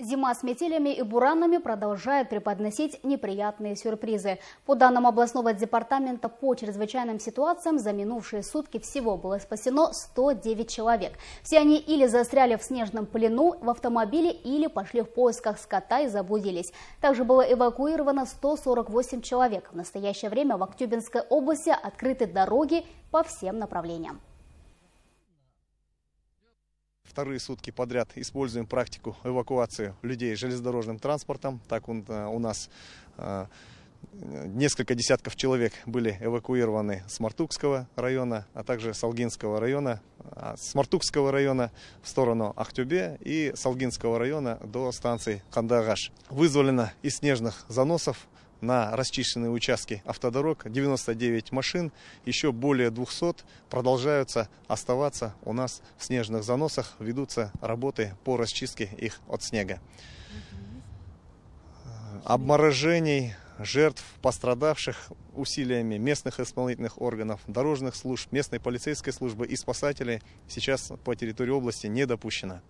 Зима с метелями и буранами продолжает преподносить неприятные сюрпризы. По данным областного департамента по чрезвычайным ситуациям, за минувшие сутки всего было спасено 109 человек. Все они или застряли в снежном плену в автомобиле, или пошли в поисках скота и заблудились. Также было эвакуировано 148 человек. В настоящее время в Актюбинской области открыты дороги по всем направлениям. Вторые сутки подряд используем практику эвакуации людей железнодорожным транспортом. Так у нас э, несколько десятков человек были эвакуированы с Мартукского района, а также с Алгинского района, а с Мартукского района в сторону Ахтюбе и с Алгинского района до станции Кандагаш. Вызволено из снежных заносов на расчищенные участки автодорог 99 машин, еще более 200 продолжаются оставаться у нас в снежных заносах, ведутся работы по расчистке их от снега. Обморожений, жертв, пострадавших усилиями местных исполнительных органов, дорожных служб, местной полицейской службы и спасателей сейчас по территории области не допущено.